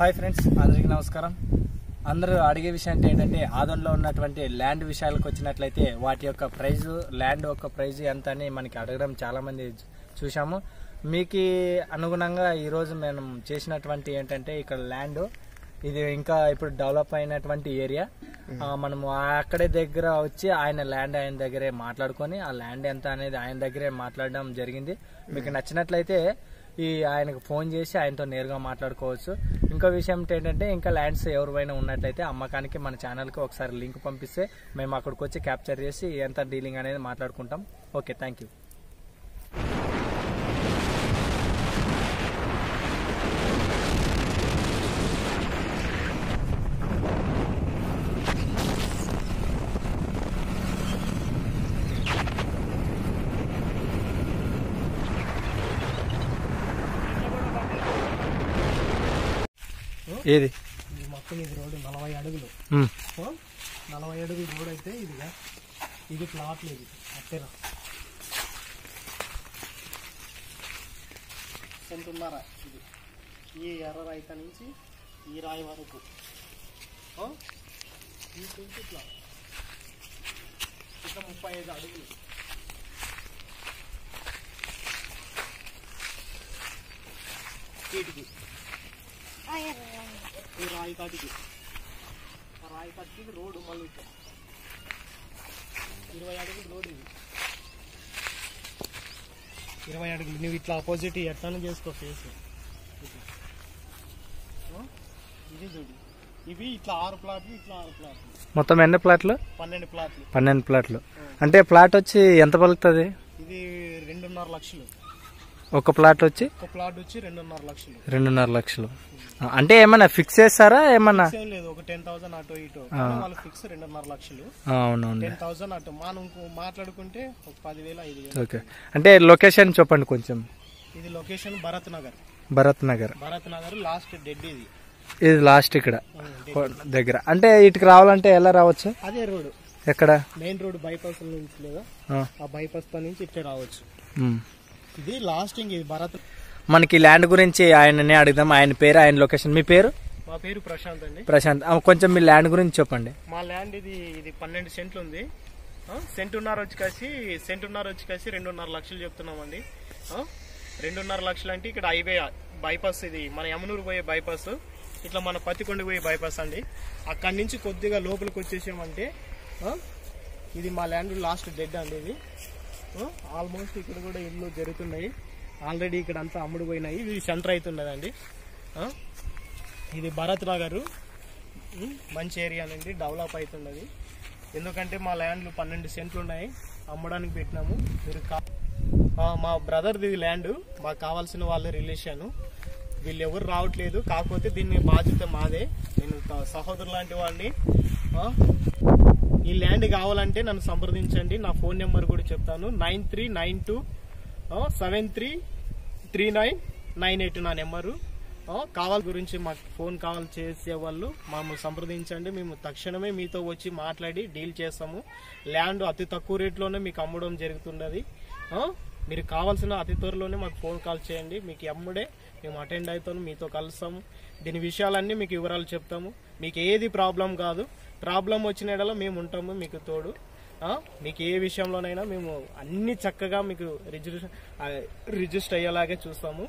Hi friends అందరికీ నమస్కారం. అందరూ అడిగే విషయం అంటే ఏంటంటే ఆదంలో ఉన్నటువంటి ల్యాండ్ విషయాలకు వచ్చినట్లయితే వాటి యొక్క ప్రైజ్ ల్యాండ్ యొక్క ప్రైజ్ ఎంత అని మనకి అడగడం చాలామంది చూసాము మీకు అనుగుణంగా ఈరోజు మేము చేసినటువంటి ఏంటంటే ఇక్కడ ల్యాండ్. ఇది ఇంకా ఇప్పుడు డెవలప్ అయినటువంటి ఏరియా. మనము అక్కడే దగ్గర వచ్చి ఆయన ల్యాండ్ ఆయన దగ్గరే మాట్లాడుకొని ఆ ల్యాండ్ ఎంత అనేది ఆయన దగ్గరే మాట్లాడడం జరిగింది. మీకు నచ్చినట్లయితే ఈ ఆయనకు ఫోన్ చేసి ఆయనతో నేరుగా మాట్లాడుకోవచ్చు. ఇంకో విషయం ఏంటంటే ఇంకా ల్యాండ్స్ ఎవరివైనా ఉన్నట్లయితే అమ్మకానికి మన ఛానల్కి ఒకసారి లింక్ పంపిస్తే మేము అక్కడికి వచ్చి క్యాప్చర్ చేసి ఎంత డీలింగ్ అనేది మాట్లాడుకుంటాం. ఓకే థ్యాంక్ యూ ఏది? మొత్తం ఇది రోడ్డు నలభై అడుగులు. నలభై అడుగులు రోడ్ అయితే ఇదిగా. ఇది ప్లాట్ ఇది అత్తెర సెంటున్నర ఇది. ఈ ఎర్ర రైత నుంచి ఈ రాయి వరకు. ఓ, ఈ నుంచి ఇట్లా ఇట్లా ముప్పై ఐదు అడుగులు. వీటికి. ఈ రాయి కాటికి రాయి కాటికి రోడ్డు మళ్ళీ ఇరవై అడుగులు రోడ్డు ఇది ఇరవై అడుగులు నువ్వు ఇట్లా ఆపోజిట్ ఎట్లా చేసుకో ఫేస్ ఇది చూడు. ఇవి ఇట్లా ఆరు ప్లాట్లు ఇట్లా ఆరు ప్లాట్లు మొత్తం ఎన్ని ప్లాట్లు పన్నెండు ప్లాట్లు పన్నెండు ప్లాట్లు అంటే ప్లాట్ వచ్చి ఎంత పలుకుతుంది? ఇది రెండున్నర లక్షలు. ఒక ప్లాట్ వచ్చి? ఒక ప్లాట్ వచ్చి రెండున్నర లక్షలు. రెండున్నర లక్షలు. అంటే ఏమన్నా ఫిక్స్ చేస్తారా ఏమన్నా? లేదు. ఒక టెన్ థౌసండ్ అటు ఇటు. వాళ్ళ ఫిక్స్ రెండున్నర లక్షలు. అవునవును టెన్ థౌసండ్ అటు. మనం మాట్లాడుకుంటే ఒక పదివేలు ఐదు ఓకే. అంటే లొకేషన్ చెప్పండి కొంచెం. ఇది location Bharat Nagar. Bharat Nagar. Bharat Nagar last dead ఇది. ఇది లాస్ట్ ఇక్కడ. దగ్గర. అంటే ఇటుకి రావాలంటే ఎలా రావచ్చు? అదే రోడ్. ఎక్కడ? మెయిన్ రోడ్ బైపాస్ నుంచి లేదా? ఆ, బైపాస్తో నుంచి ఇట్టే రావచ్చు. ఇది లాస్టింగ్ ఇది భరత్. మనకి ల్యాండ్ గురించి ఆయననే అడుగుదాం. ఆయన పేరు ఆయన లొకేషన్ మీ పేరు? మా పేరు ప్రశాంత్ అండి. ప్రశాంత్. కొంచెం మీ ల్యాండ్ గురించి చెప్పండి. మా ల్యాండ్ ఇది ఇది పన్నెండు సెంట్లు ఉంది. సెంటున్నర వచ్చి కాసి సెంటున్నర వచ్చి కాసి రెండున్నర లక్షలు చెప్తున్నామండి. రెండున్నర లక్షలు అంటే ఇక్కడ హైవే బైపాస్ ఇది. మన యమునూరు పోయే బైపాస్. ఇట్లా మన పత్తికొండ పోయే బైపాస్ అండి. అక్కడి నుంచి కొద్దిగా లోపలికి వచ్చేసామంటే ఇది మా ల్యాండ్ లాస్ట్ డెడ్ అండి ఇది. ఆల్మోస్ట్ ఇక్కడ కూడా ఇల్లు జరుగుతున్నాయి. ఆల్రెడీ ఇక్కడ అంతా అమ్ముడు పోయినాయి. ఇది సెంటర్ అవుతున్నదండి ఇది భరత్ నగర్. మంచి ఏరియా నుండి డెవలప్ అవుతున్నది. ఎందుకంటే మా ల్యాండ్లు పన్నెండు సెంట్లు ఉన్నాయి అమ్మడానికి పెట్టినాము. మీరు కా మా బ్రదర్ది ల్యాండ్. మాకు కావాల్సిన వాళ్ళ రిలేషన్. వీళ్ళు ఎవరు రావట్లేదు. కాకపోతే దీన్ని బాధ్యత మాదే. నేను సహోదరు లాంటి వాడిని. ఈ ల్యాండ్ కావాలంటే నన్ను సంప్రదించండి. నా ఫోన్ నెంబర్ కూడా చెప్తాను. Nine three nine two seven three three nine nine eight నా నెంబరు. కావాల గురించి మాకు ఫోన్ కాల్ చేసే వాళ్ళు మమ్మల్ని సంప్రదించండి. మేము తక్షణమే మీతో వచ్చి మాట్లాడి డీల్ చేస్తాము. ల్యాండ్ అతి తక్కువ రేట్లోనే మీకు అమ్మడం జరుగుతున్నది. మీరు కావాల్సిన అతి త్వరలోనే మాకు ఫోన్ కాల్ చేయండి. మీకు అమ్ముడే మేము అటెండ్ అవుతాము. మీతో కలుస్తాము. దీని విషయాలన్నీ మీకు వివరాలు చెప్తాము. మీకు ఏది ప్రాబ్లం కాదు. ప్రాబ్లం వచ్చిన యెడల మేము ఉంటాము మీకు తోడు. మీకు ఏ విషయంలోనైనా మేము అన్ని చక్కగా మీకు రిజిస్టర్ రిజిస్టర్ అయ్యేలాగే చూస్తాము.